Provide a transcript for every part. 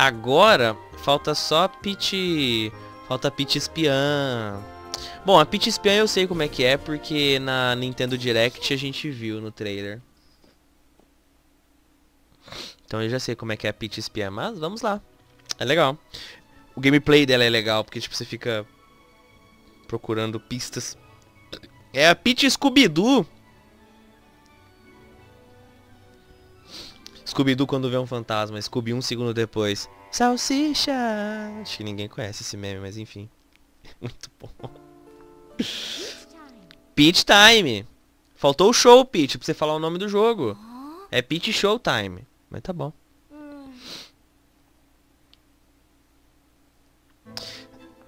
Agora, falta só Peach... Falta Peach Espiã. Bom, a Peach Espiã eu sei como é que é, porque na Nintendo Direct a gente viu no trailer. Então eu já sei como é que é a Peach Espiã, mas vamos lá. É legal. O gameplay dela é legal, porque tipo, você fica procurando pistas. É a Peach Scooby-Doo. Scooby-Doo quando vê um fantasma, Scooby um segundo depois. Salsicha! Acho que ninguém conhece esse meme, mas enfim. Muito bom. Peach Time! Faltou o show, Peach, pra você falar o nome do jogo. É Peach Showtime. Mas tá bom.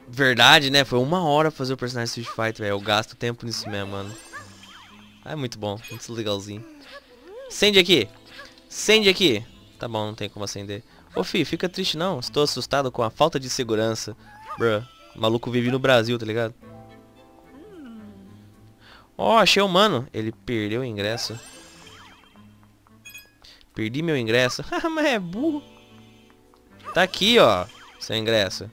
Verdade, né? Foi uma hora fazer o personagem Street Fighter, velho. Eu gasto tempo nisso mesmo, mano. Ah, é muito bom. Muito legalzinho. Acende aqui. Acende aqui. Tá bom, não tem como acender. Ô, fi, fica triste não. Estou assustado com a falta de segurança. Bruh. O maluco vive no Brasil, tá ligado? Ó, oh, achei o mano. Ele perdeu o ingresso. Perdi meu ingresso. Ah, mas é burro. Tá aqui, ó. Seu ingresso.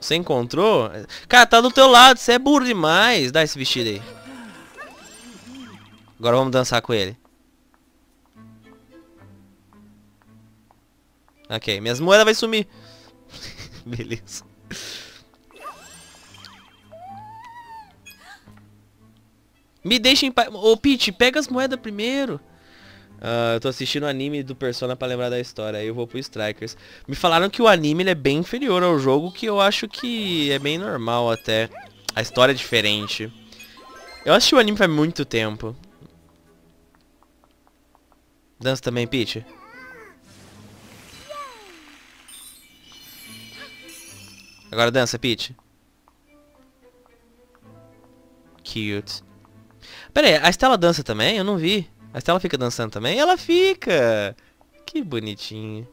Você encontrou? Cara, tá do teu lado. Você é burro demais. Dá esse vestido aí. Agora vamos dançar com ele. Ok, minhas moedas vai sumir. Beleza. Me deixa em paz. Ô, Pete, pega as moedas primeiro. Uh, eu tô assistindo o anime do Persona pra lembrar da história. Aí eu vou pro Strikers. Me falaram que o anime é bem inferior ao jogo, que eu acho que é bem normal até. A história é diferente. Eu assisti o anime faz muito tempo. Dança também, Peach? Agora dança, Peach. Cute. Pera aí, a Estela dança também? Eu não vi. A Estela fica dançando também? Ela fica! Que bonitinha.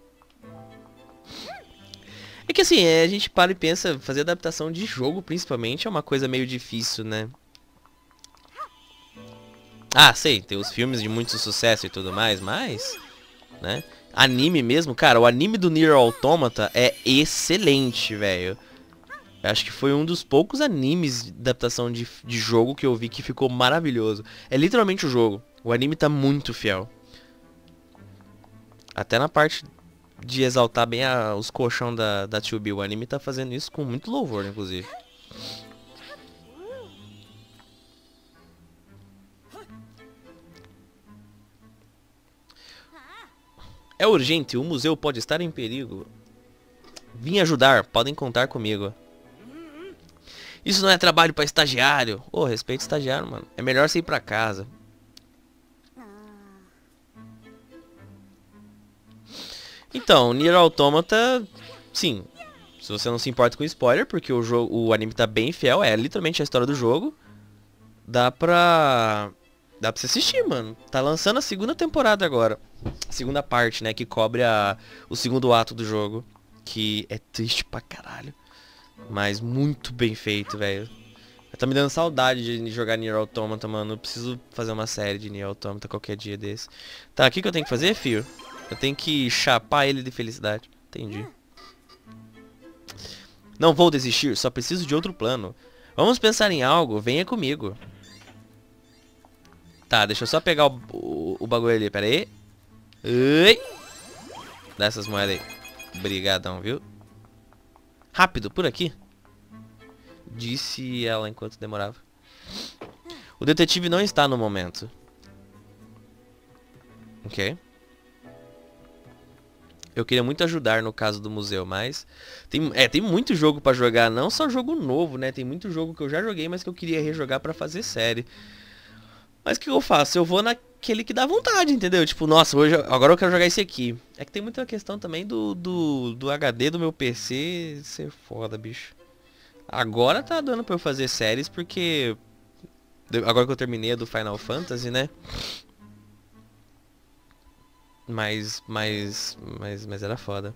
É que assim, é, a gente para e pensa, fazer adaptação de jogo principalmente é uma coisa meio difícil, né? Ah, sei, tem os filmes de muito sucesso e tudo mais, mas... Né? Anime mesmo, cara, o anime do Nier Automata é excelente, velho. Acho que foi um dos poucos animes de adaptação de, de jogo que eu vi que ficou maravilhoso. É literalmente o jogo. O anime tá muito fiel. Até na parte de exaltar bem a, os colchão da, da 2B. O anime tá fazendo isso com muito louvor, inclusive. É urgente, o museu pode estar em perigo. Vim ajudar, podem contar comigo. Isso não é trabalho para estagiário. Ô, oh, respeito estagiário, mano. É melhor você ir pra casa. Então, Nier Automata, sim. Se você não se importa com spoiler, porque o jogo, o anime tá bem fiel, é literalmente a história do jogo. Dá pra dá pra você assistir, mano. Tá lançando a segunda temporada agora. A segunda parte, né, que cobre a o segundo ato do jogo, que é triste pra caralho, mas muito bem feito, velho. Tá me dando saudade de jogar Nier Automata, mano. Eu preciso fazer uma série de Nier Automata qualquer dia desse. Tá, o que, que eu tenho que fazer, fio? Eu tenho que chapar ele de felicidade. Entendi. Não vou desistir, só preciso de outro plano. Vamos pensar em algo, venha comigo. Tá, deixa eu só pegar o, o, o bagulho ali, pera aí. Ui. Dá essas moedas aí. Viu? Rápido, por aqui. Disse ela enquanto demorava. O detetive não está no momento. Ok. Eu queria muito ajudar no caso do museu, mas tem, é, tem muito jogo para jogar, não só jogo novo, né? Tem muito jogo que eu já joguei, mas que eu queria rejogar para fazer série. Mas o que eu faço? Eu vou naquele que dá vontade, entendeu? Tipo, nossa, hoje, agora eu quero jogar esse aqui. É que tem muita questão também do, do, do HD do meu PC ser foda, bicho. Agora tá dando pra eu fazer séries porque... Agora que eu terminei a do Final Fantasy, né? Mas, mas, mas, mas era foda.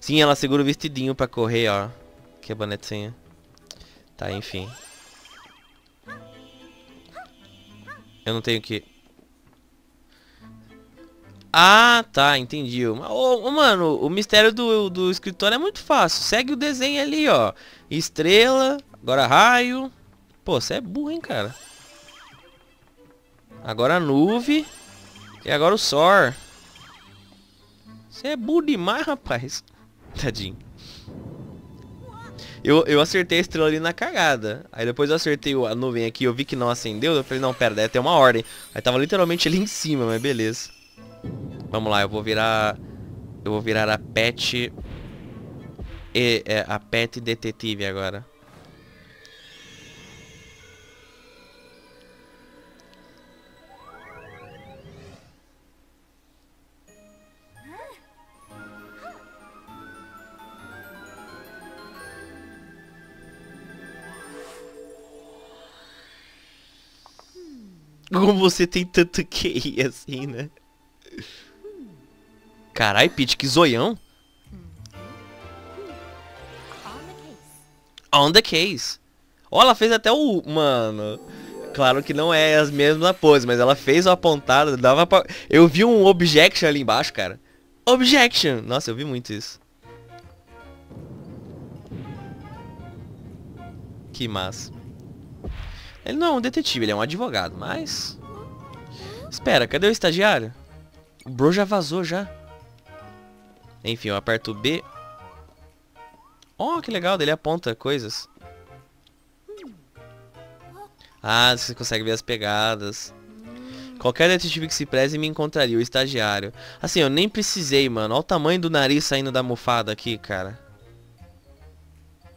Sim, ela segura o vestidinho pra correr, ó. Que é bonitinha. Tá, enfim. Eu não tenho que... Ah, tá, entendi. Ô, mano, o mistério do, do escritório é muito fácil. Segue o desenho ali, ó. Estrela, agora raio. Pô, você é burro, hein, cara. Agora a nuvem. E agora o Sor. Você é burro demais, rapaz. Tadinho. Eu, eu acertei a estrela ali na cagada. Aí depois eu acertei a nuvem aqui, eu vi que não acendeu. Eu falei, não, pera, deve ter uma ordem. Aí tava literalmente ali em cima, mas beleza. Vamos lá, eu vou virar... Eu vou virar a pet... E, é, a pet detetive agora. Como você tem tanto QI assim, né? Carai, Pete, que zoião. On the case. Ó, oh, ela fez até o... Mano... Claro que não é as mesmas poses, mas ela fez o apontado, dava pra... Eu vi um objection ali embaixo, cara. Objection! Nossa, eu vi muito isso. Que massa. Ele não é um detetive, ele é um advogado, mas... Espera, cadê o estagiário? O bro já vazou já. Enfim, eu aperto B. Oh, que legal, ele aponta coisas. Ah, você consegue ver as pegadas. Qualquer detetive que se preze me encontraria, o estagiário. Assim, eu nem precisei, mano. Olha o tamanho do nariz saindo da mofada aqui, cara.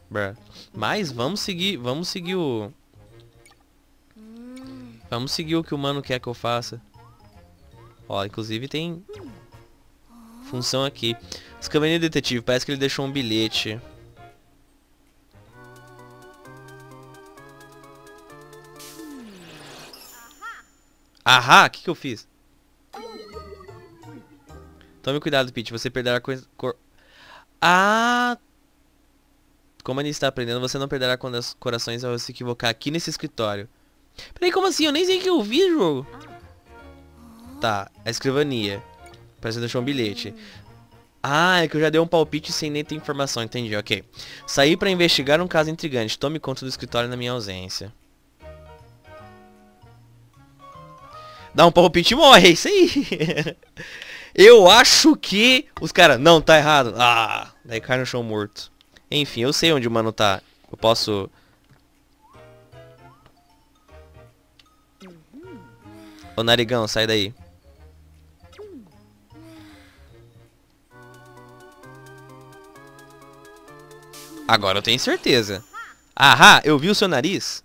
Bruh. Mas vamos seguir, vamos seguir o... Vamos seguir o que o mano quer que eu faça. Ó, inclusive tem função aqui. Escavaninha detetive, parece que ele deixou um bilhete. Ahá, o que, que eu fiz? Tome cuidado, Pete, você perderá coisa... Cor... Ah! Como ele está aprendendo, você não perderá corações ao se equivocar aqui nesse escritório. Peraí, como assim? Eu nem sei que eu vi jogo. Tá, a escrivania. Parece que deixou um bilhete. Ah, é que eu já dei um palpite sem nem ter informação, entendi, ok. Saí pra investigar um caso intrigante. Tome conta do escritório na minha ausência. Dá um palpite e morre, é isso aí. eu acho que os caras... Não, tá errado. Ah, daí cai no chão morto. Enfim, eu sei onde o mano tá. Eu posso Ô narigão, sai daí. Agora eu tenho certeza. Ahá, eu vi o seu nariz.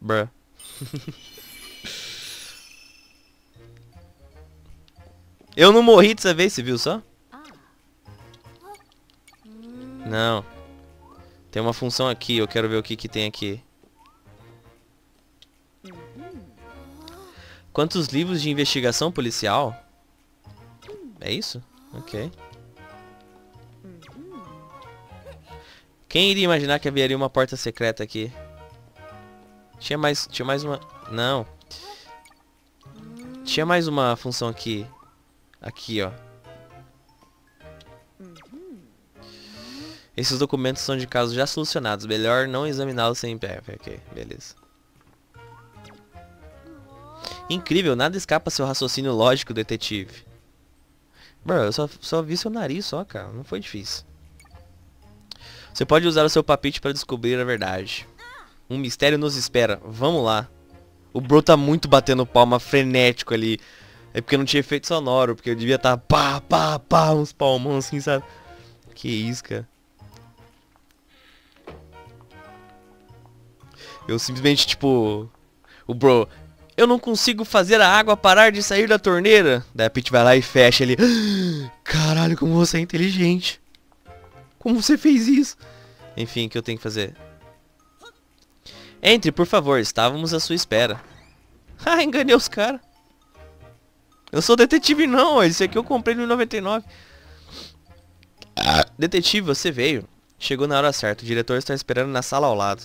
Bruh. eu não morri dessa vez, você viu só? Não. Tem uma função aqui, eu quero ver o que que tem aqui. Quantos livros de investigação policial? É isso? Ok. Quem iria imaginar que haveria uma porta secreta aqui? Tinha mais, tinha mais uma... Não. Tinha mais uma função aqui. Aqui, ó. Esses documentos são de casos já solucionados. Melhor não examiná-los sem pé. Ok, beleza. Incrível, nada escapa seu raciocínio lógico, detetive. Bro, eu só, só vi seu nariz só, cara. Não foi difícil. Você pode usar o seu papite para descobrir a verdade. Um mistério nos espera. Vamos lá. O bro tá muito batendo palma frenético ali. É porque não tinha efeito sonoro. Porque eu devia estar tá pá, pá, pá, uns palmão assim, sabe? Que isso, cara. Eu simplesmente, tipo... O bro, eu não consigo fazer a água parar de sair da torneira. Daí a Pete vai lá e fecha ele. Caralho, como você é inteligente. Como você fez isso? Enfim, o que eu tenho que fazer? Entre, por favor. Estávamos à sua espera. Ah, enganei os caras. Eu sou detetive não, esse aqui eu comprei no 99. Detetive, você veio. Chegou na hora certa. O diretor está esperando na sala ao lado.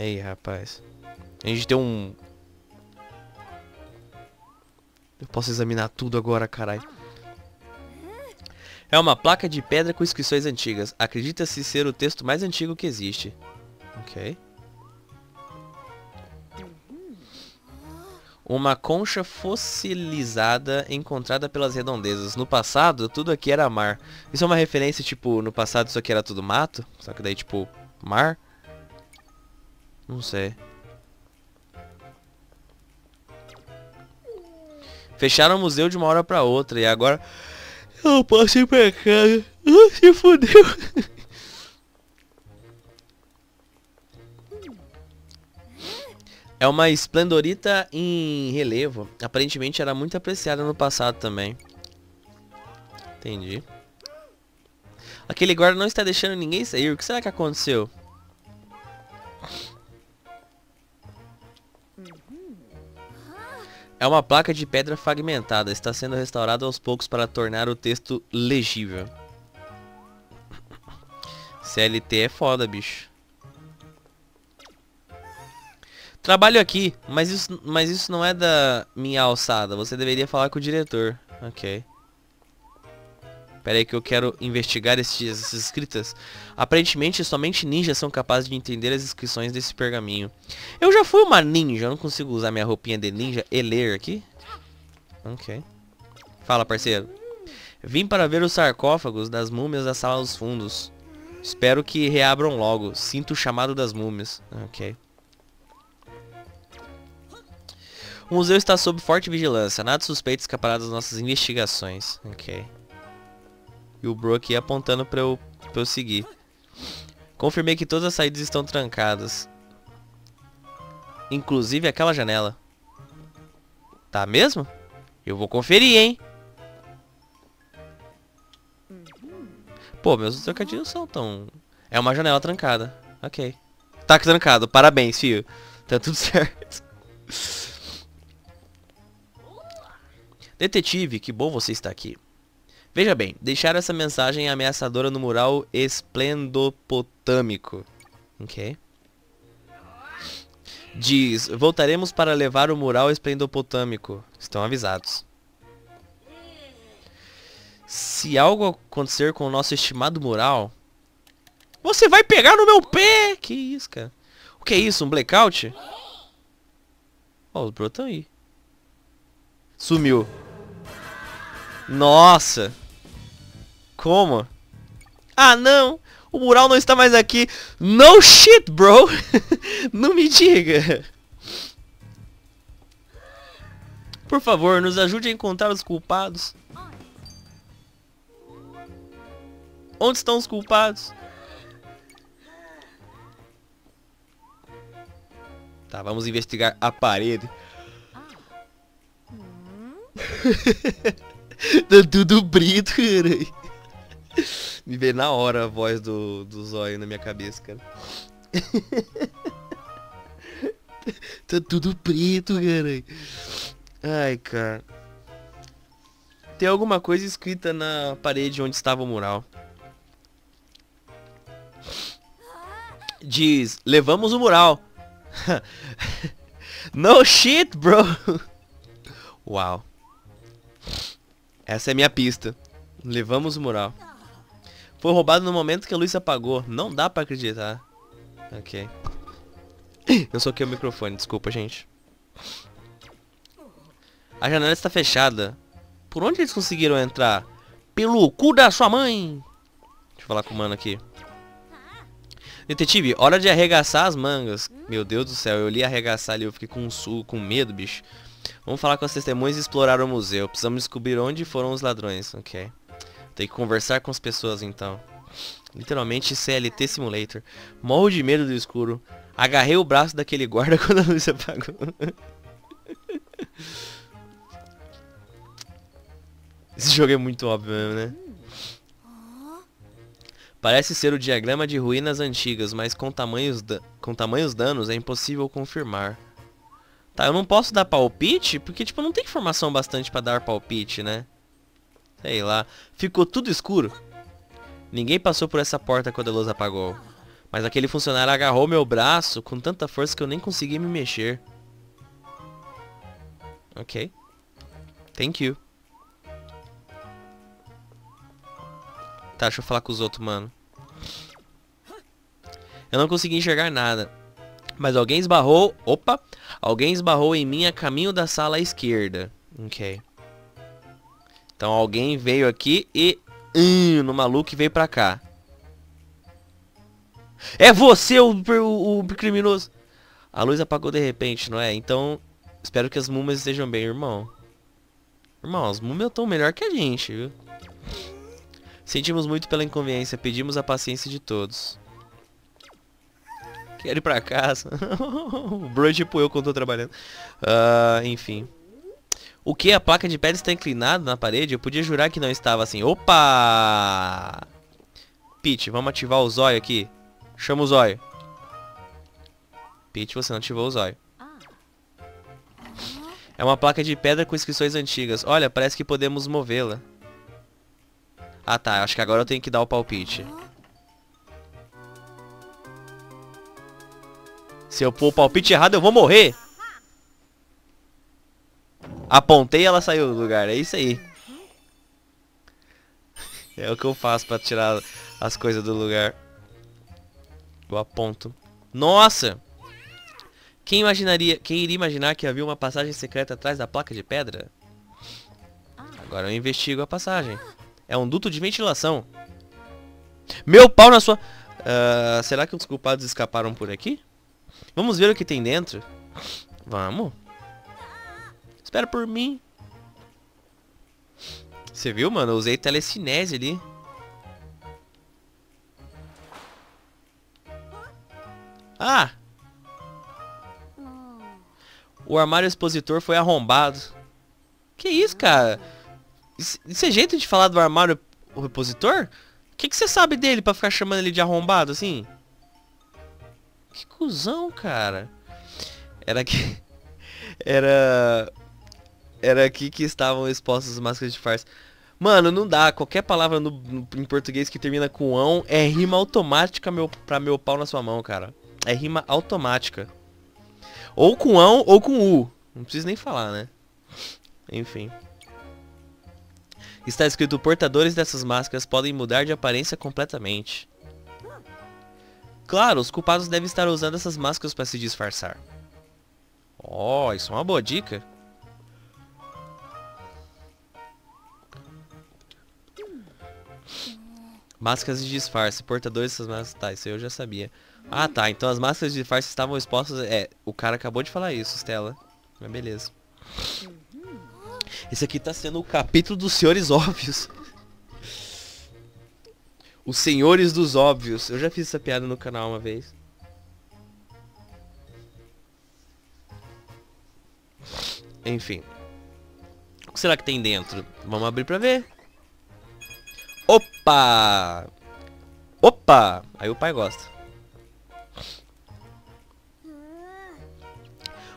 Ei, rapaz. A gente tem um... Eu posso examinar tudo agora, caralho. É uma placa de pedra com inscrições antigas. Acredita-se ser o texto mais antigo que existe. Ok. Uma concha fossilizada encontrada pelas redondezas. No passado, tudo aqui era mar. Isso é uma referência, tipo, no passado isso aqui era tudo mato? Só que daí, tipo, mar? Não sei. Fecharam o museu de uma hora pra outra e agora eu posso ir pra casa. Ah, se fodeu. É uma esplendorita em relevo. Aparentemente era muito apreciada no passado também. Entendi. Aquele guarda não está deixando ninguém sair. O que será que aconteceu? É uma placa de pedra fragmentada. Está sendo restaurada aos poucos para tornar o texto legível. CLT é foda, bicho. Trabalho aqui, mas isso, mas isso não é da minha alçada. Você deveria falar com o diretor. Ok. Pera aí que eu quero investigar esses, essas escritas. Aparentemente, somente ninjas são capazes de entender as inscrições desse pergaminho. Eu já fui uma ninja, eu não consigo usar minha roupinha de ninja e ler aqui? Ok. Fala, parceiro. Vim para ver os sarcófagos das múmias da sala dos fundos. Espero que reabram logo. Sinto o chamado das múmias. Ok. O museu está sob forte vigilância. Nada suspeito escapará das nossas investigações. Ok. E o Bro aqui apontando pra eu, pra eu seguir. Confirmei que todas as saídas estão trancadas. Inclusive aquela janela. Tá mesmo? Eu vou conferir, hein? Pô, meus trocadilhos são tão... É uma janela trancada. Ok. Tá trancado. Parabéns, filho. Tá tudo certo. Detetive, que bom você está aqui. Veja bem, deixar essa mensagem ameaçadora no mural esplendopotâmico. Ok. Diz, voltaremos para levar o mural esplendopotâmico. Estão avisados. Se algo acontecer com o nosso estimado mural... Você vai pegar no meu pé! Que isso, cara? O que é isso? Um blackout? Ó, oh, os brotam aí. Sumiu. Nossa! Como? Ah, não! O mural não está mais aqui. No shit, bro! não me diga! Por favor, nos ajude a encontrar os culpados. Onde estão os culpados? Tá, vamos investigar a parede. tá tudo brito, cara. Me veio na hora a voz do, do zóio na minha cabeça, cara. tá tudo preto, cara. Ai, cara. Tem alguma coisa escrita na parede onde estava o mural. Diz, levamos o mural. no shit, bro. Uau. Essa é minha pista. Levamos o mural. Foi roubado no momento que a luz se apagou. Não dá pra acreditar. Ok. Eu soquei o microfone, desculpa, gente. A janela está fechada. Por onde eles conseguiram entrar? Pelo cu da sua mãe! Deixa eu falar com o mano aqui. Detetive, hora de arregaçar as mangas. Meu Deus do céu, eu li arregaçar ali, eu fiquei com um com medo, bicho. Vamos falar com as testemunhas e explorar o museu. Precisamos descobrir onde foram os ladrões, ok. Tem que conversar com as pessoas então. Literalmente CLT Simulator. Morro de medo do escuro. Agarrei o braço daquele guarda quando a luz apagou. Esse jogo é muito óbvio mesmo, né? Parece ser o diagrama de ruínas antigas, mas com tamanhos, com tamanhos danos é impossível confirmar. Tá, eu não posso dar palpite, porque tipo, não tem informação bastante pra dar palpite, né? Sei lá. Ficou tudo escuro. Ninguém passou por essa porta quando a luz apagou. Mas aquele funcionário agarrou meu braço com tanta força que eu nem consegui me mexer. Ok. Thank you. Tá, deixa eu falar com os outros, mano. Eu não consegui enxergar nada. Mas alguém esbarrou... Opa! Alguém esbarrou em mim a caminho da sala à esquerda. Ok. Então alguém veio aqui e... Hum, no maluco veio pra cá. É você o, o, o criminoso. A luz apagou de repente, não é? Então, espero que as múmias estejam bem, irmão. Irmão, as múmias estão melhor que a gente, viu? Sentimos muito pela inconveniência, pedimos a paciência de todos. Quero ir pra casa. o Bro tipo eu quando tô trabalhando. Uh, enfim. O que? A placa de pedra está inclinada na parede? Eu podia jurar que não estava assim. Opa! Pete, vamos ativar o zóio aqui. Chama o zóio. Pete, você não ativou o zóio. É uma placa de pedra com inscrições antigas. Olha, parece que podemos movê-la. Ah tá, acho que agora eu tenho que dar o palpite. Se eu pôr o palpite errado, eu vou morrer. Apontei e ela saiu do lugar. É isso aí. É o que eu faço pra tirar as coisas do lugar. Eu aponto. Nossa! Quem imaginaria, quem iria imaginar que havia uma passagem secreta atrás da placa de pedra? Agora eu investigo a passagem. É um duto de ventilação. Meu pau na sua... Uh, será que os culpados escaparam por aqui? Vamos ver o que tem dentro. Vamos. Espera por mim. Você viu, mano? Usei telecinese ali. Ah! O armário expositor foi arrombado. Que isso, cara? Isso é jeito de falar do armário repositor? O que, que você sabe dele pra ficar chamando ele de arrombado assim? Que cuzão, cara. Era que... Era... Era aqui que estavam expostas as máscaras de farsa. Mano, não dá. Qualquer palavra no, no, em português que termina com ão é rima automática meu, pra meu pau na sua mão, cara. É rima automática. Ou com ão ou com u. Não preciso nem falar, né? Enfim. Está escrito, portadores dessas máscaras podem mudar de aparência completamente. Claro, os culpados devem estar usando essas máscaras para se disfarçar. Oh, isso é uma boa dica. Máscaras de disfarce, portadores dessas máscaras. Tá, isso eu já sabia. Ah, tá. Então as máscaras de disfarce estavam expostas... É, o cara acabou de falar isso, Stella. Mas beleza. Esse aqui tá sendo o capítulo dos senhores óbvios. Os senhores dos óbvios. Eu já fiz essa piada no canal uma vez. Enfim. O que será que tem dentro? Vamos abrir pra ver. Opa! Opa! Aí o pai gosta.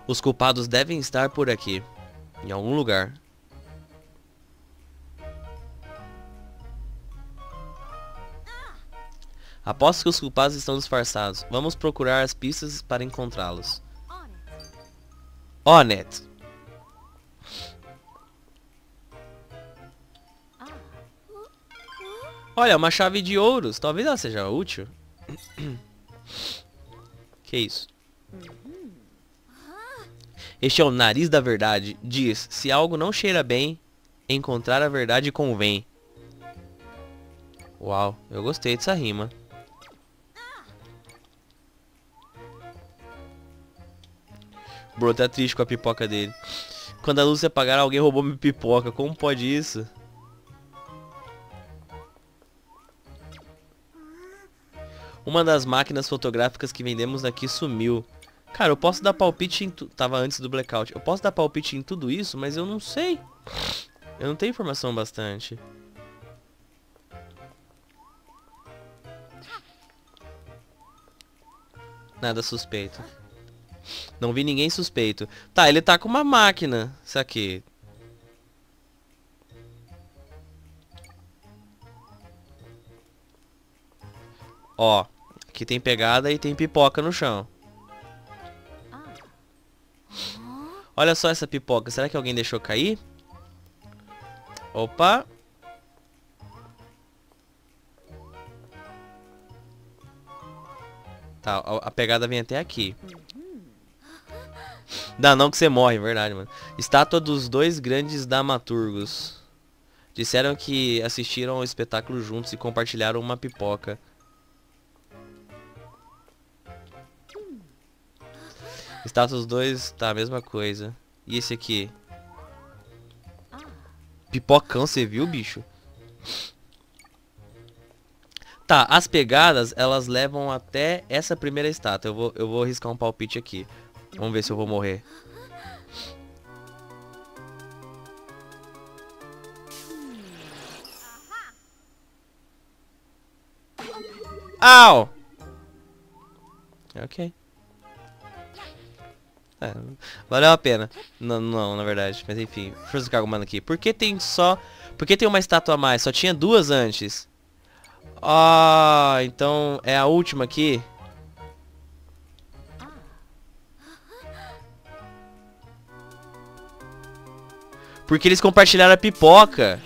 Os culpados devem estar por aqui. Em algum lugar. Aposto que os culpados estão disfarçados. Vamos procurar as pistas para encontrá-los. Onet. Olha, uma chave de ouros. Talvez ela seja útil. que isso? Este é o nariz da verdade. Diz, se algo não cheira bem, encontrar a verdade convém. Uau, eu gostei dessa rima. Bro tá triste com a pipoca dele. Quando a luz se apagar, alguém roubou minha pipoca. Como pode isso? Uma das máquinas fotográficas que vendemos aqui sumiu. Cara, eu posso dar palpite em tu... Tava antes do blackout. Eu posso dar palpite em tudo isso, mas eu não sei. Eu não tenho informação bastante. Nada suspeito. Não vi ninguém suspeito. Tá, ele tá com uma máquina. Isso aqui. Ó. Aqui tem pegada e tem pipoca no chão. Olha só essa pipoca. Será que alguém deixou cair? Opa. Tá, a, pegada vem até aqui. Dá não que você morre, verdade, mano. Estátua dos dois grandes dramaturgos. Disseram que assistiram ao espetáculo juntos e compartilharam uma pipoca. Dos dois, tá, a mesma coisa. E esse aqui? Pipocão, você viu, bicho? Tá, as pegadas, elas levam até essa primeira estátua. Eu vou, eu vou arriscar um palpite aqui. Vamos ver se eu vou morrer. Au! Ok. É, valeu a pena. Não, não, na verdade. Mas enfim, deixa eu ficar arrumando aqui. Por que tem só... Por que tem uma estátua a mais? Só tinha duas antes. Ah, então é a última aqui. Porque eles compartilharam a pipoca.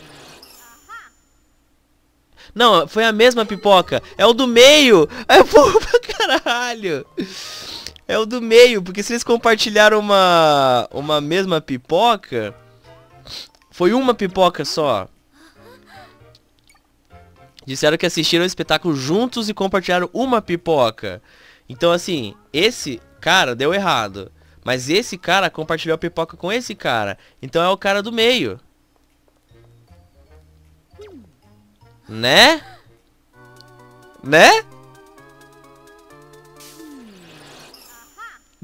Não, foi a mesma pipoca. É o do meio. É burro pra caralho. É o do meio, porque se eles compartilharam uma, uma mesma pipoca, foi uma pipoca só. Disseram que assistiram o espetáculo juntos e compartilharam uma pipoca. Então assim, esse cara deu errado. Mas esse cara compartilhou a pipoca com esse cara. Então é o cara do meio. Né? Né?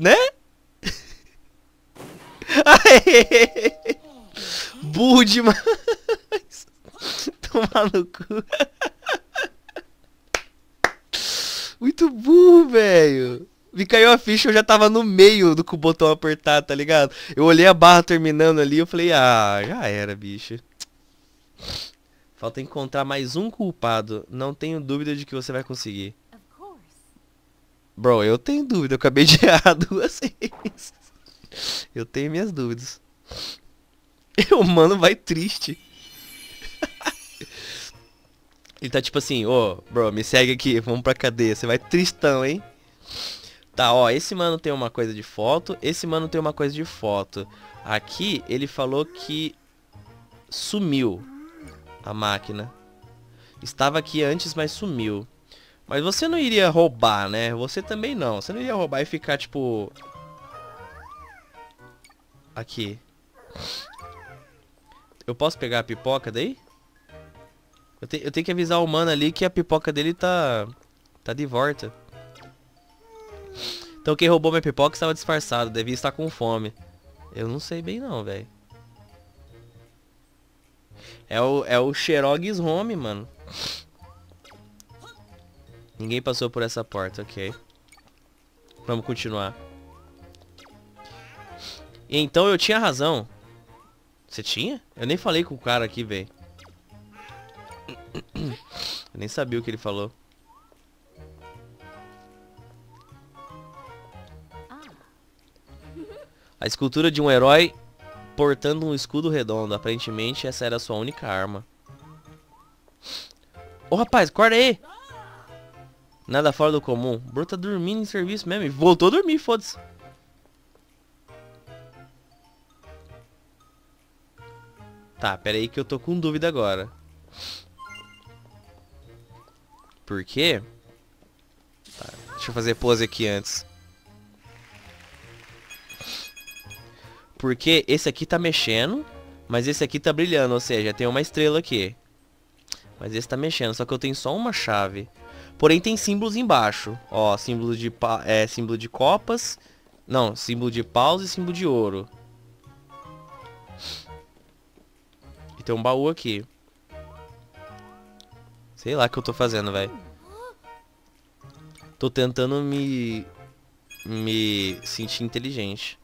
Né? Burro demais. Tomar no cu. Muito burro, velho. Me caiu a ficha, eu já tava no meio do com o botão apertado, tá ligado? Eu olhei a barra terminando ali, eu falei, ah, já era, bicho. Falta encontrar mais um culpado. Não tenho dúvida de que você vai conseguir. Bro, eu tenho dúvida. Eu acabei de errar duas vezes. Eu tenho minhas dúvidas. O mano vai triste. Ele tá tipo assim, ô, oh, bro, me segue aqui, vamos pra cadeia. Você vai tristão, hein? Tá, ó, esse mano tem uma coisa de foto, esse mano tem uma coisa de foto. Aqui, ele falou que sumiu a máquina. Estava aqui antes, mas sumiu. Mas você não iria roubar, né? Você também não. Você não iria roubar e ficar, tipo... Aqui. Eu posso pegar a pipoca daí? Eu, te, eu tenho que avisar o mano ali que a pipoca dele tá... Tá de volta. Então quem roubou minha pipoca estava disfarçado. Devia estar com fome. Eu não sei bem não, velho. É o, é o Xerox Home, mano. Ninguém passou por essa porta, ok. Vamos continuar. Então eu tinha razão. Você tinha? Eu nem falei com o cara aqui, velho. Eu nem sabia o que ele falou. A escultura de um herói portando um escudo redondo. Aparentemente essa era a sua única arma. Ô rapaz, acorda aí! Nada fora do comum. O Bro tá dormindo em serviço mesmo. voltou a dormir, foda-se. Tá, pera aí que eu tô com dúvida agora. Por quê? Tá, deixa eu fazer pose aqui antes. Porque esse aqui tá mexendo, mas esse aqui tá brilhando, ou seja, tem uma estrela aqui. Mas esse tá mexendo, só que eu tenho só uma chave. Porém tem símbolos embaixo. Ó, símbolo de, é, símbolo de copas. Não, símbolo de paus e símbolo de ouro. E tem um baú aqui. Sei lá o que eu tô fazendo, velho. Tô tentando me... Me sentir inteligente.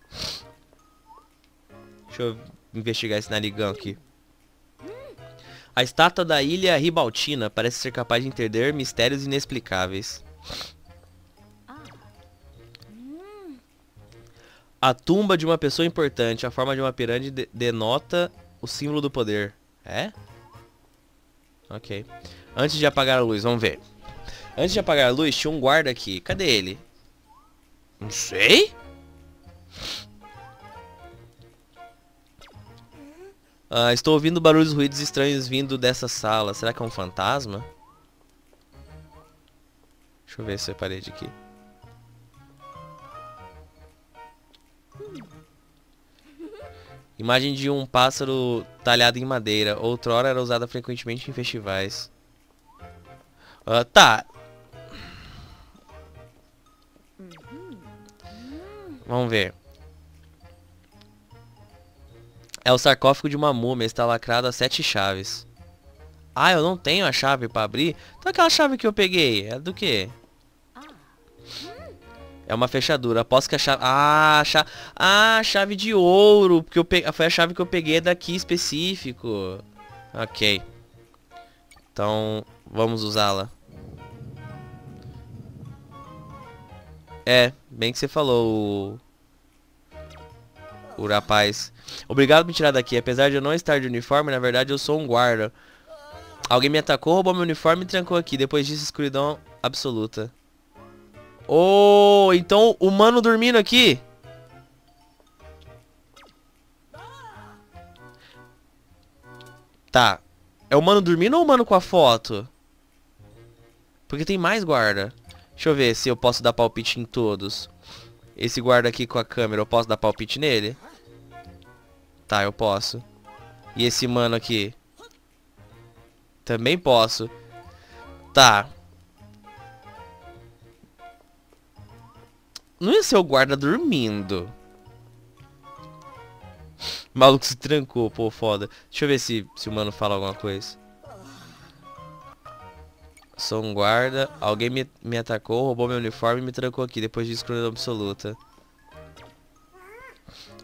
Deixa eu investigar esse narigão aqui. A estátua da ilha Ribaltina parece ser capaz de entender mistérios inexplicáveis. A tumba de uma pessoa importante, a forma de uma pirâmide de denota o símbolo do poder. É? Ok. Antes de apagar a luz, vamos ver. Antes de apagar a luz, tinha um guarda aqui. Cadê ele? Não sei. Ah, estou ouvindo barulhos ruídos estranhos vindo dessa sala. Será que é um fantasma? Deixa eu ver essa parede aqui. Imagem de um pássaro talhado em madeira. Outrora era usada frequentemente em festivais. Uh, tá. Vamos ver. É o sarcófago de uma múmia. Está lacrado a sete chaves. Ah, eu não tenho a chave para abrir? Então aquela chave que eu peguei, é do que? É uma fechadura. Aposto que a chave... Ah, a chave... Ah, chave de ouro. Porque eu pe... foi a chave que eu peguei daqui específico. Ok. Então, vamos usá-la. É, bem que você falou, o... o rapaz. Obrigado por me tirar daqui. Apesar de eu não estar de uniforme, na verdade eu sou um guarda. Alguém me atacou, roubou meu uniforme e trancou aqui. Depois disso, escuridão absoluta. Oh, então o mano dormindo aqui. Tá. É o mano dormindo ou o mano com a foto? Porque tem mais guarda. Deixa eu ver se eu posso dar palpite em todos. Esse guarda aqui com a câmera, eu posso dar palpite nele? Tá, eu posso. E esse mano aqui? Também posso. Tá. Não ia ser o guarda dormindo. O maluco se trancou, pô, foda. Deixa eu ver se, se o mano fala alguma coisa. Sou um guarda. Alguém me, me atacou, roubou meu uniforme e me trancou aqui. Depois de escuridão absoluta.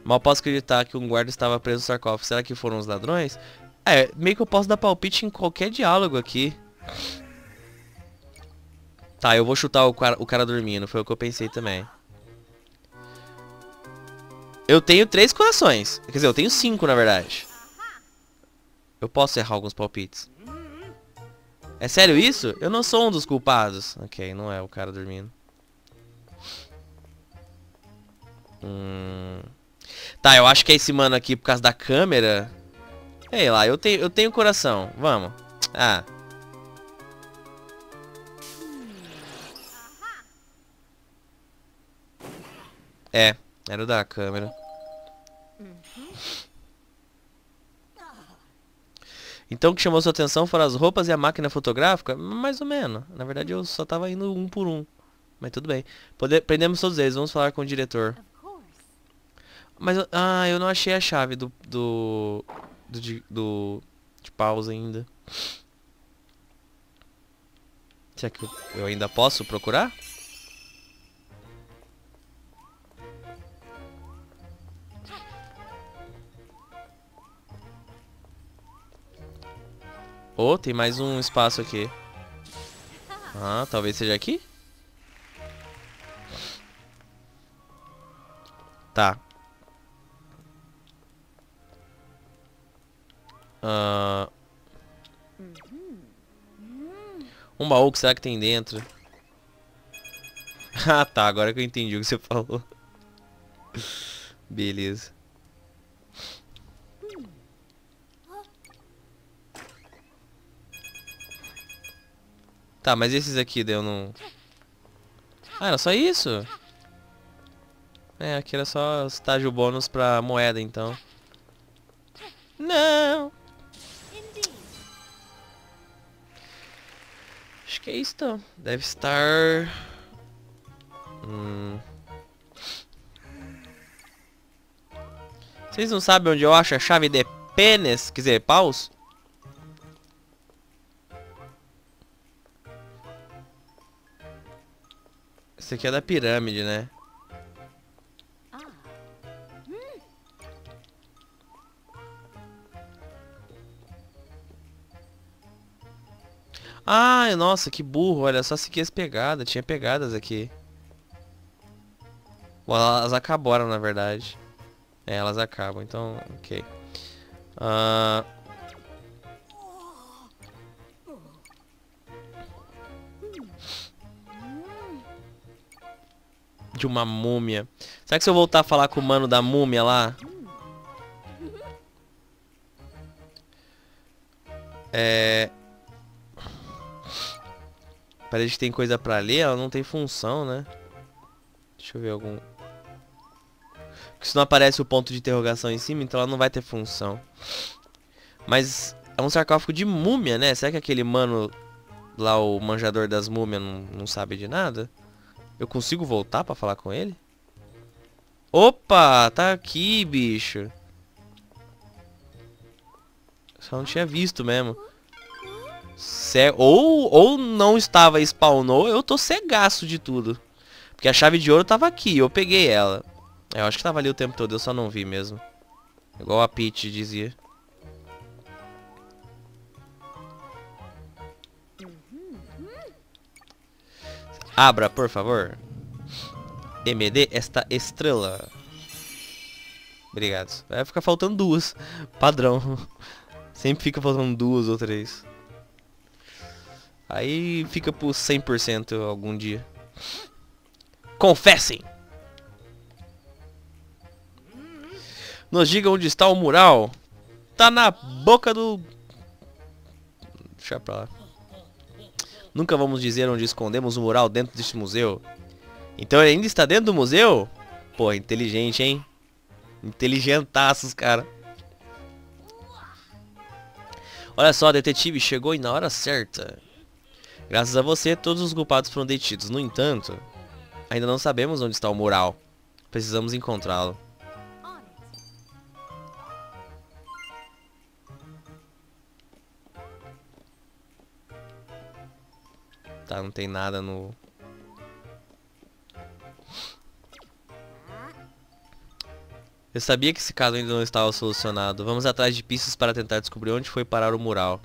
Mal posso acreditar que um guarda estava preso no sarcófago. Será que foram os ladrões? É, meio que eu posso dar palpite em qualquer diálogo aqui. Tá, eu vou chutar o cara, o cara dormindo. Foi o que eu pensei também. Eu tenho três corações. Quer dizer, eu tenho cinco, na verdade. Eu posso errar alguns palpites. É sério isso? Eu não sou um dos culpados. Ok, não é o cara dormindo. Hum... Tá, eu acho que é esse mano aqui por causa da câmera. Sei lá, eu tenho, eu tenho coração. Vamos. Ah. É. Era o da câmera. Então o que chamou sua atenção foram as roupas e a máquina fotográfica? Mais ou menos. Na verdade eu só tava indo um por um. Mas tudo bem. Poder, prendemos todos eles, vamos falar com o diretor. Mas, ah, eu não achei a chave do, do, do, de, do, de pausa ainda. Será que eu ainda posso procurar? Oh, tem mais um espaço aqui. Ah, talvez seja aqui? Tá. Uh... Um baú que será que tem dentro? ah tá, agora que eu entendi o que você falou. Beleza. Tá, mas esses aqui deu não... Ah, era só isso? É, aqui era só estágio bônus pra moeda, então. Não! Que é isso, então. Deve estar... Hum... Vocês não sabem onde eu acho a chave de pênis? Quer dizer, paus? Esse aqui é da pirâmide, né? Ah, nossa, que burro. Olha só, segui as pegadas. Tinha pegadas aqui. Bom, elas acabaram, na verdade. É, elas acabam, então, ok. Uh... De uma múmia. Será que se eu voltar a falar com o mano da múmia lá... É... Parece que tem coisa pra ler, ela não tem função, né? Deixa eu ver algum... Porque se não aparece o ponto de interrogação em cima, então ela não vai ter função. Mas é um sarcófago de múmia, né? Será que aquele mano lá, o manjador das múmias, não, não sabe de nada? Eu consigo voltar pra falar com ele? Opa, tá aqui, bicho. Só não tinha visto mesmo. Ou, ou não estava spawnou, eu tô cegaço de tudo. Porque a chave de ouro tava aqui, eu peguei ela. É, eu acho que tava ali o tempo todo, eu só não vi mesmo. Igual a Peach dizia. Abra, por favor. MD esta estrela. Obrigado. Vai ficar faltando duas. Padrão. Sempre fica faltando duas ou três. Aí fica por 100% algum dia. Confessem! Nos diga onde está o mural. Tá na boca do... Deixa pra lá. Nunca vamos dizer onde escondemos o mural dentro deste museu. Então ele ainda está dentro do museu? Pô, inteligente, hein? Inteligentaços, cara. Olha só, detetive chegou e na hora certa. Graças a você, todos os culpados foram detidos. No entanto, ainda não sabemos onde está o mural. Precisamos encontrá-lo. Tá, não tem nada no... Eu sabia que esse caso ainda não estava solucionado. Vamos atrás de pistas para tentar descobrir onde foi parar o mural.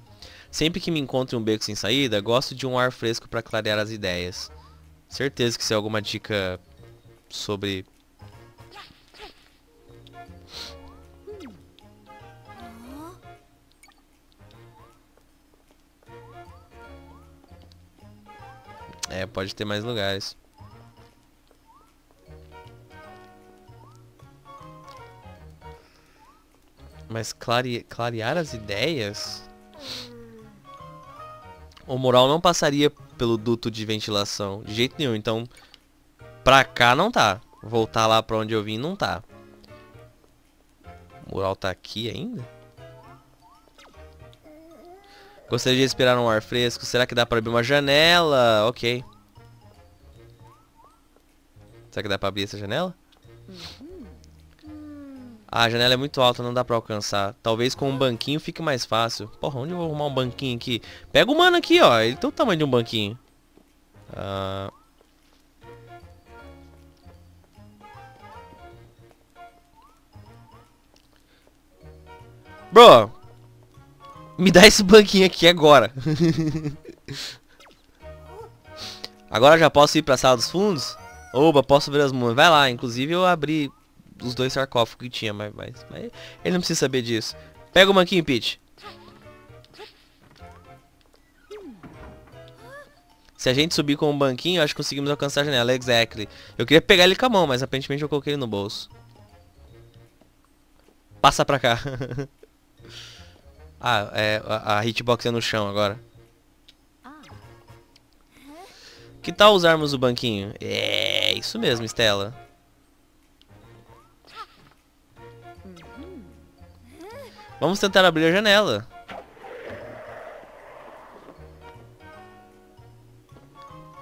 Sempre que me encontro em um beco sem saída, gosto de um ar fresco para clarear as ideias. Certeza que se é alguma dica sobre... É, pode ter mais lugares. Mas clare... clarear as ideias? O mural não passaria pelo duto de ventilação. De jeito nenhum. Então, pra cá não tá. Voltar lá pra onde eu vim não tá. O mural tá aqui ainda? Gostaria de respirar um ar fresco. Será que dá pra abrir uma janela? Ok. Será que dá pra abrir essa janela? Ah, a janela é muito alta, não dá pra alcançar. Talvez com um banquinho fique mais fácil. Porra, onde eu vou arrumar um banquinho aqui? Pega o mano aqui, ó. Ele tem o tamanho de um banquinho. Ah... Bro, me dá esse banquinho aqui agora. agora já posso ir pra sala dos fundos? Oba, posso ver as mãos. Vai lá, inclusive eu abri os dois sarcófagos que tinha, mas, mas, mas, ele não precisa saber disso. Pega o manquinho, Pete. Se a gente subir com um banquinho, acho que conseguimos alcançar a janela. Exactly. Eu queria pegar ele com a mão, mas aparentemente eu coloquei ele no bolso. Passa pra cá. ah, é, a, a hitbox é no chão agora. Que tal usarmos o banquinho? É, isso mesmo, Stella. Vamos tentar abrir a janela.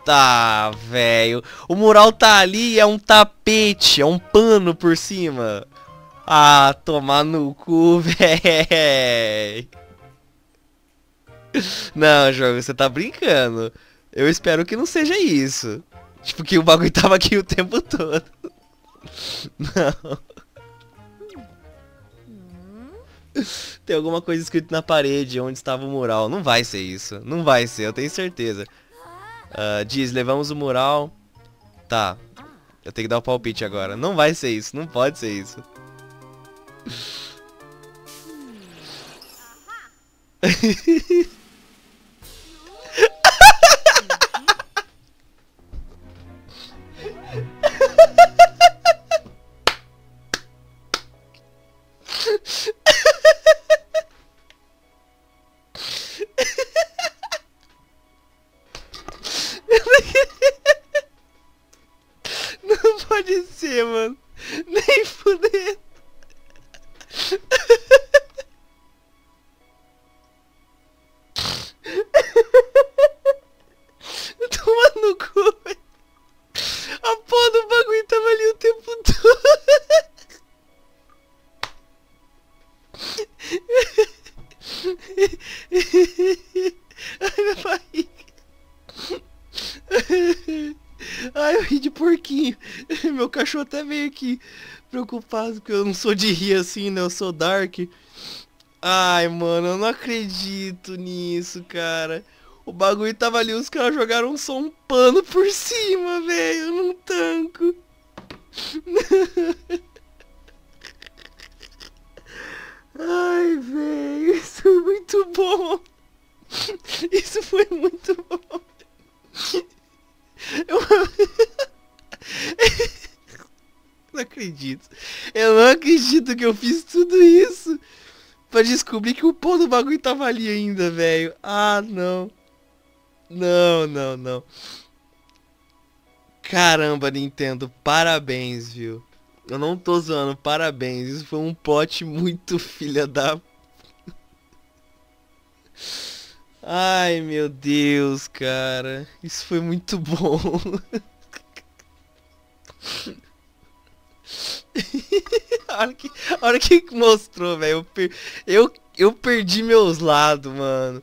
Tá, velho. O mural tá ali é um tapete, é um pano por cima. Ah, tomar no cu, velho. Não, jogo, você tá brincando. Eu espero que não seja isso. Tipo, que o bagulho tava aqui o tempo todo. Não. Tem alguma coisa escrita na parede onde estava o mural. Não vai ser isso. Não vai ser, eu tenho certeza. Uh, diz, levamos o mural. Tá. Eu tenho que dar o um palpite agora. Não vai ser isso, não pode ser isso. Aqui preocupado porque eu não sou de rir assim, né? Eu sou dark. Ai, mano, eu não acredito nisso, cara. O bagulho tava ali, os caras jogaram só um pano por cima, velho. Não tanco. Ai, velho, isso foi muito bom. Isso foi muito bom. Eu... não acredito. Eu não acredito que eu fiz tudo isso pra descobrir que o pão do bagulho tava ali ainda, velho. Ah, não. Não, não, não. Caramba, Nintendo, parabéns, viu? Eu não tô zoando, parabéns. Isso foi um plot muito filha da... Ai, meu Deus, cara. Isso foi muito bom. a, hora que, a hora que mostrou, velho. Eu, eu, eu perdi meus lados, mano.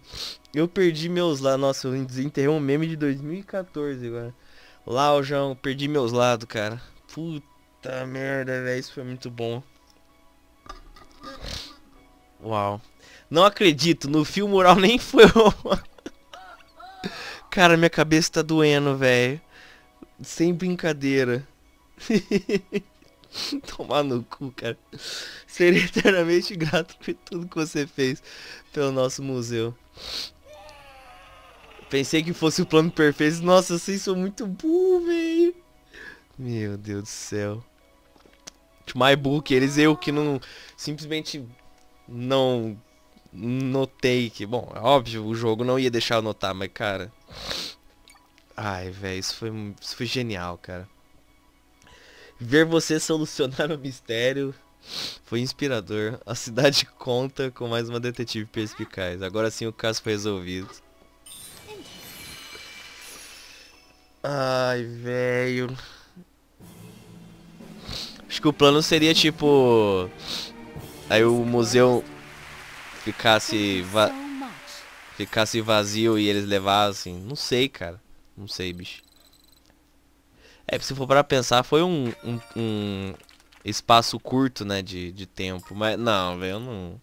Eu perdi meus lados. Nossa, eu desenterrei um meme de 2014 agora. Lá, João, perdi meus lados, cara. Puta merda, velho. Isso foi muito bom. Uau. Não acredito, no fio mural nem foi. Cara, minha cabeça tá doendo, velho. Sem brincadeira. Tomar no cu, cara. Seria eternamente grato por tudo que você fez pelo nosso museu. Pensei que fosse o plano perfeito. Nossa, vocês são muito burro, velho. Meu Deus do céu. My book, eles eu que não simplesmente não notei que, bom, é óbvio, o jogo não ia deixar eu notar, mas cara, ai, velho, isso foi isso foi genial, cara. Ver você solucionar o mistério foi inspirador. A cidade conta com mais uma detetive perspicaz. Agora sim o caso foi resolvido. Ai, velho. Acho que o plano seria tipo aí o museu ficasse va ficasse vazio e eles levassem, não sei, cara. Não sei, bicho. É, se for para pensar, foi um, um, um, espaço curto, né, de, de tempo. Mas, não, velho, eu não...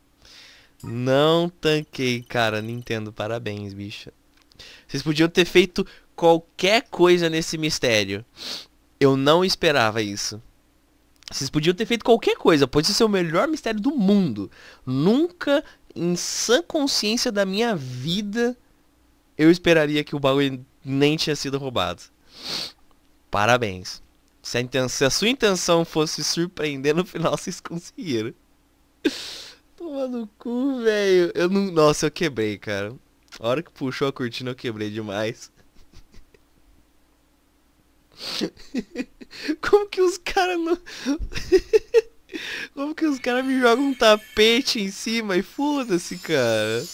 Não tanquei, cara, Nintendo, parabéns, bicho. Vocês podiam ter feito qualquer coisa nesse mistério. Eu não esperava isso. Vocês podiam ter feito qualquer coisa, pode ser o melhor mistério do mundo. Nunca, em sã consciência da minha vida, eu esperaria que o bagulho nem tinha sido roubado. Parabéns. Se a, intenção, se a sua intenção fosse surpreender, no final vocês conseguiram. Toma no cu, velho. Eu não. Nossa, eu quebrei, cara. A hora que puxou a cortina eu quebrei demais. Como que os caras não. Como que os caras me jogam um tapete em cima e foda-se, cara.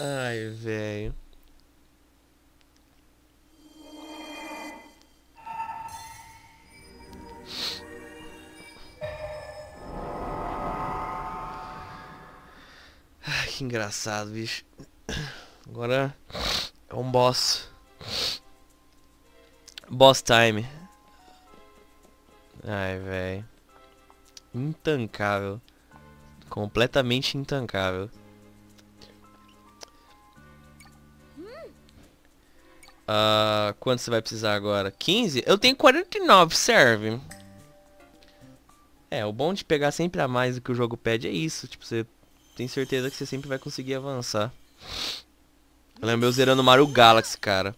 Ai, velho. Que engraçado, bicho. Agora é um boss. Boss time. Ai, velho. Intancável. Completamente intancável. Uh, quanto você vai precisar agora? 15? Eu tenho 49, serve. É, o bom de pegar sempre a mais do que o jogo pede é isso. Tipo, você tem certeza que você sempre vai conseguir avançar. Eu lembro eu zerando Mario Galaxy, cara.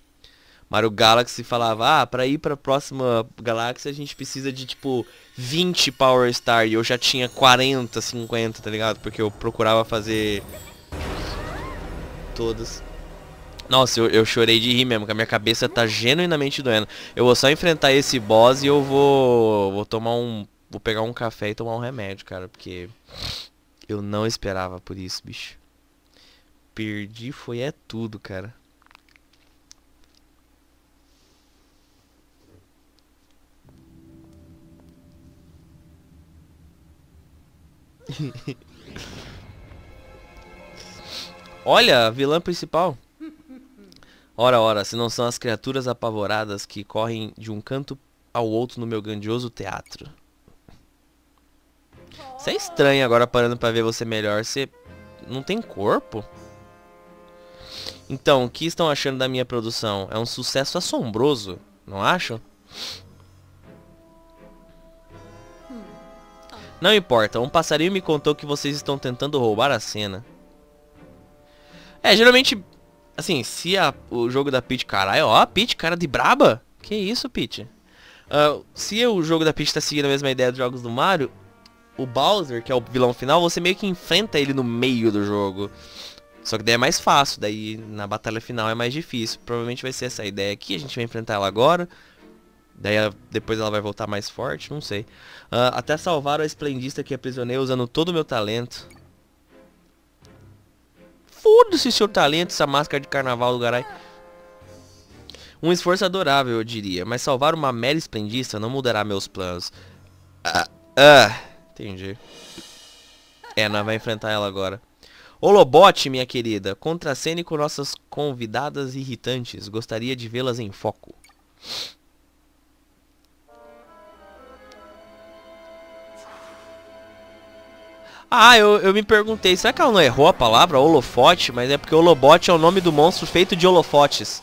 Mario Galaxy falava, ah, pra ir pra próxima galáxia a gente precisa de, tipo, 20 Power Star. E eu já tinha 40, 50, tá ligado? Porque eu procurava fazer... Todas. Nossa, eu, eu chorei de rir mesmo, que a minha cabeça tá genuinamente doendo. Eu vou só enfrentar esse boss e eu vou... Vou tomar um... Vou pegar um café e tomar um remédio, cara, porque... Eu não esperava por isso, bicho. Perdi foi é tudo, cara. Olha, a vilã principal. Ora, ora, se não são as criaturas apavoradas que correm de um canto ao outro no meu grandioso teatro. Você é estranho agora parando pra ver você melhor. Você não tem corpo? Então, o que estão achando da minha produção? É um sucesso assombroso, não acham? Não importa, um passarinho me contou que vocês estão tentando roubar a cena. É, geralmente, assim, se a, o jogo da Peach, caralho, ó, Peach, cara de braba. Que isso, Peach? Uh, se o jogo da Peach tá seguindo a mesma ideia dos jogos do Mario, o Bowser, que é o vilão final, você meio que enfrenta ele no meio do jogo. Só que daí é mais fácil, daí na batalha final é mais difícil. Provavelmente vai ser essa ideia aqui, a gente vai enfrentar ela agora. Daí depois ela vai voltar mais forte, não sei. Uh, até salvar o esplendista que aprisionei usando todo o meu talento. Foda-se seu talento, essa máscara de carnaval do garai. Um esforço adorável, eu diria. Mas salvar uma mera esplendista não mudará meus planos. Ah, ah, entendi. É, nós vai enfrentar ela agora. Holobote, minha querida. Contracene com nossas convidadas irritantes. Gostaria de vê-las em foco. Ah, eu, eu me perguntei, será que ela não errou a palavra holofote? Mas é porque holobote é o nome do monstro feito de holofotes.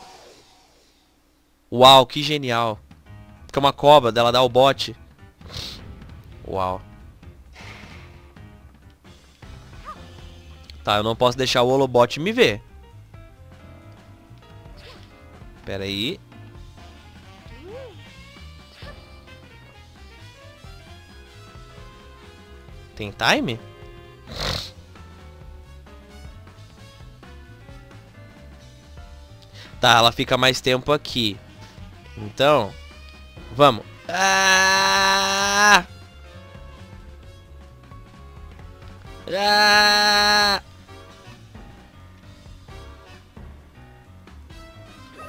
Uau, que genial. Fica uma cobra, dela dá o bote. Uau. Tá, eu não posso deixar o holobote me ver. Pera aí. Tem time? Tá, ela fica mais tempo aqui. Então, vamos. Ah! Ah!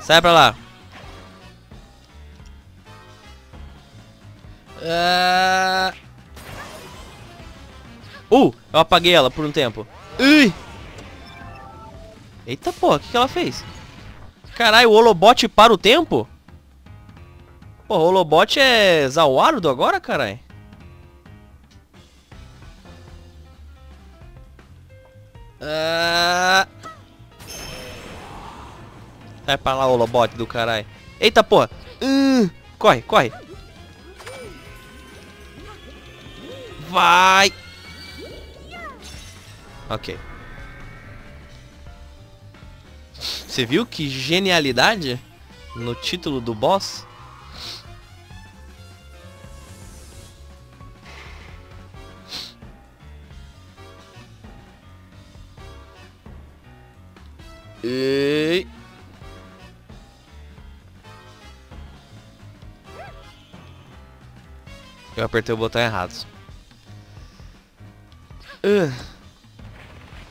Sai pra lá. Ah! Uh, eu apaguei ela por um tempo. Ui! Eita porra, o que, que ela fez? Caralho, o Holobot para o tempo? Pô, o Holobot é Zawarudo agora, caralho? Ah... Vai pra lá, Holobot do caralho. Eita porra! Corre, corre! Vai! Ok. Você viu que genialidade no título do boss? E... apertei o botão errado. Uh.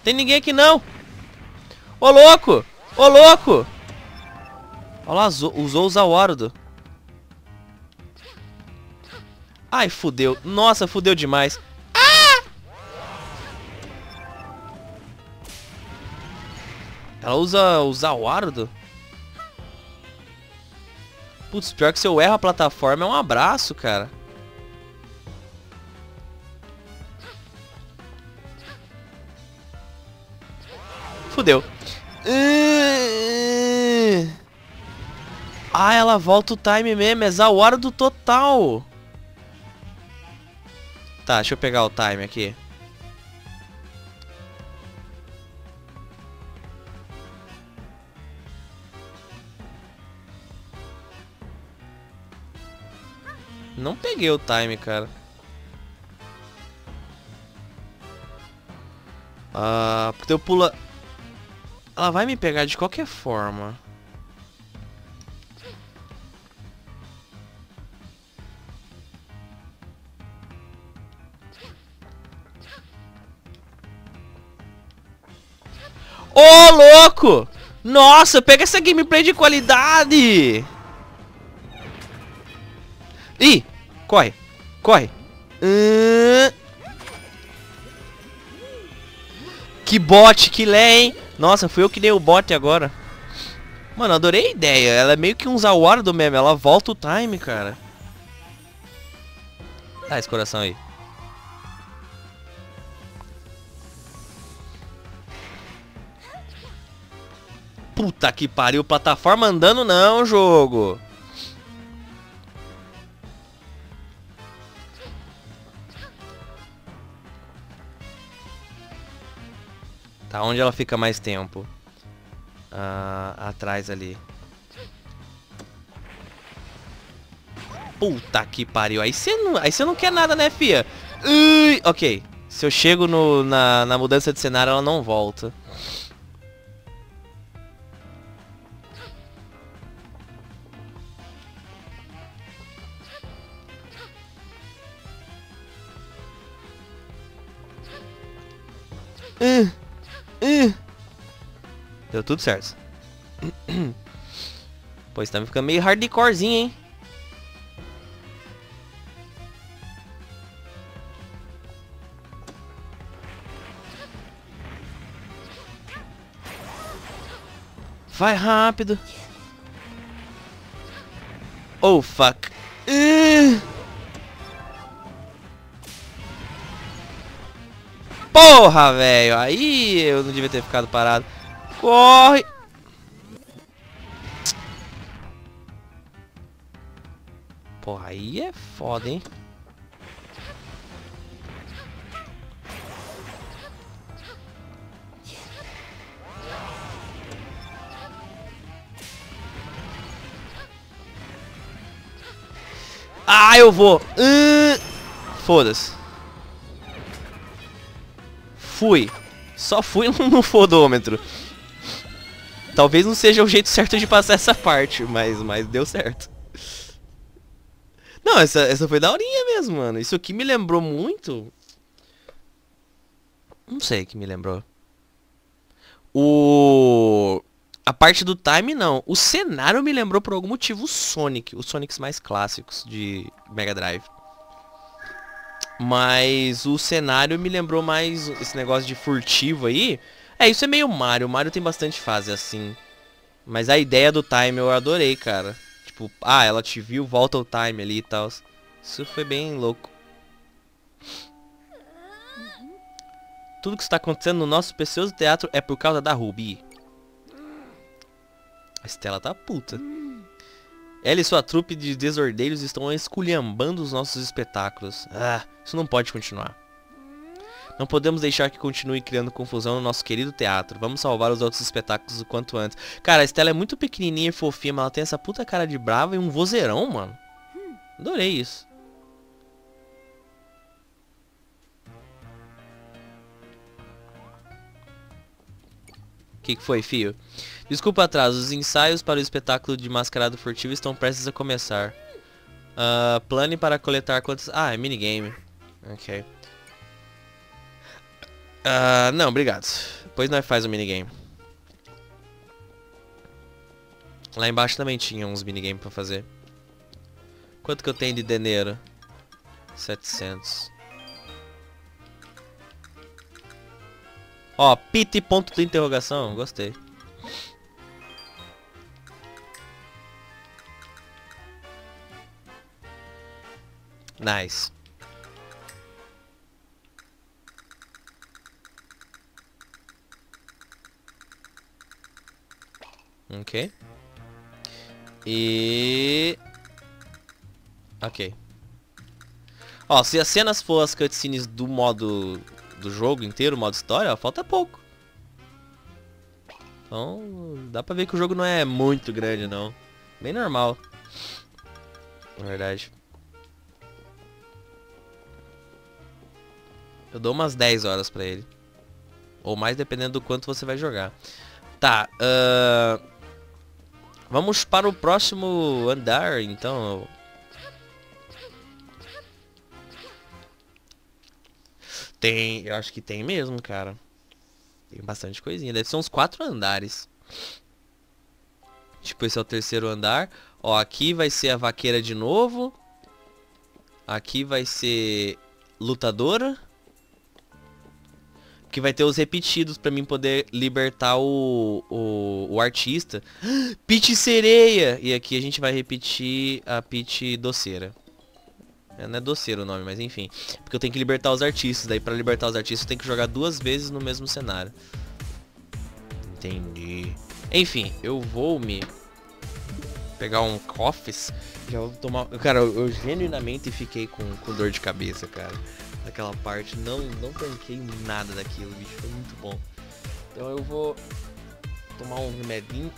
Tem ninguém aqui não. Ô louco! Ô louco! Olha lá, usou o Zawarudo. Ai, fudeu. Nossa, fudeu demais. Ah! Ela usa o Zawarudo? Putz, pior que se eu erro a plataforma é um abraço, cara. Fudeu. Ah, ela volta o time mesmo, é a hora do total. Tá, deixa eu pegar o time aqui. Não peguei o time, cara. Ah, porque eu pula... Ela vai me pegar de qualquer forma. Ô, oh, louco! Nossa, pega essa gameplay de qualidade! Ih! Corre! Corre! Uh... Que bot, que lé, hein? Nossa, fui eu que dei o bot agora. Mano, adorei a ideia. Ela é meio que um Zawara do meme. Ela volta o time, cara. Tá esse coração aí. Puta que pariu. Plataforma andando não, jogo. Tá, onde ela fica mais tempo? Ah, atrás ali. Puta que pariu. Aí você não, aí não quer nada, né, fia? Ui, ok. Se eu chego no, na, na mudança de cenário, ela não volta. Uh. Deu tudo certo. Pois tá ficando meio hardcorezinho, hein? Vai rápido. Oh, fuck. Porra, velho. Aí eu não devia ter ficado parado. Corre! Porra, aí é foda, hein? Ah, eu vou! Uh, Foda-se. Fui. Só fui no fodômetro. Talvez não seja o jeito certo de passar essa parte, mas, mas deu certo. Não, essa, essa foi daorinha mesmo, mano. Isso aqui me lembrou muito... Não sei o que me lembrou. O... A parte do time, não. O cenário me lembrou por algum motivo o Sonic. Os Sonics mais clássicos de Mega Drive. Mas o cenário me lembrou mais esse negócio de furtivo aí. É, isso é meio Mario. Mario tem bastante fase assim. Mas a ideia do time eu adorei, cara. Tipo, ah, ela te viu, volta o time ali e tal. Isso foi bem louco. Tudo que está acontecendo no nosso precioso teatro é por causa da Ruby. A Estela tá puta. Ela e sua trupe de desordeiros estão esculhambando os nossos espetáculos. Ah, isso não pode continuar. Não podemos deixar que continue criando confusão no nosso querido teatro. Vamos salvar os outros espetáculos o quanto antes. Cara, a Estela é muito pequenininha e fofinha, mas ela tem essa puta cara de brava e um vozeirão, mano. Adorei isso. O que, que foi, fio? Desculpa atraso, os ensaios para o espetáculo de mascarado furtivo estão prestes a começar. Uh, plane para coletar quantos... Ah, é minigame. Ok. Uh, não, obrigado. Depois nós faz o minigame. Lá embaixo também tinha uns minigames pra fazer. Quanto que eu tenho de dinheiro? 700. Ó, pit ponto de interrogação. Gostei. Nice. Ok. E... Ok. Ó, se as cenas for as cutscenes do modo do jogo inteiro, modo história, ó, falta pouco. Então, dá pra ver que o jogo não é muito grande, não. Bem normal. Na verdade. Eu dou umas 10 horas pra ele. Ou mais, dependendo do quanto você vai jogar. Tá, uh... Vamos para o próximo andar, então. Tem, eu acho que tem mesmo, cara. Tem bastante coisinha. Deve ser uns quatro andares. Tipo, esse é o terceiro andar. Ó, aqui vai ser a vaqueira de novo. Aqui vai ser lutadora. Que vai ter os repetidos pra mim poder libertar o, o, o artista. Peach sereia! E aqui a gente vai repetir a Peach doceira. É, não é doceiro o nome, mas enfim. Porque eu tenho que libertar os artistas. Daí pra libertar os artistas eu tenho que jogar duas vezes no mesmo cenário. Entendi. Enfim, eu vou me pegar um coffees. Já vou tomar. Cara, eu, eu genuinamente fiquei com, com dor de cabeça, cara. Daquela parte. Não, não tanquei nada daquilo, bicho. Foi muito bom. Então eu vou tomar um remedinho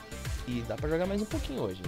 e dá pra jogar mais um pouquinho hoje.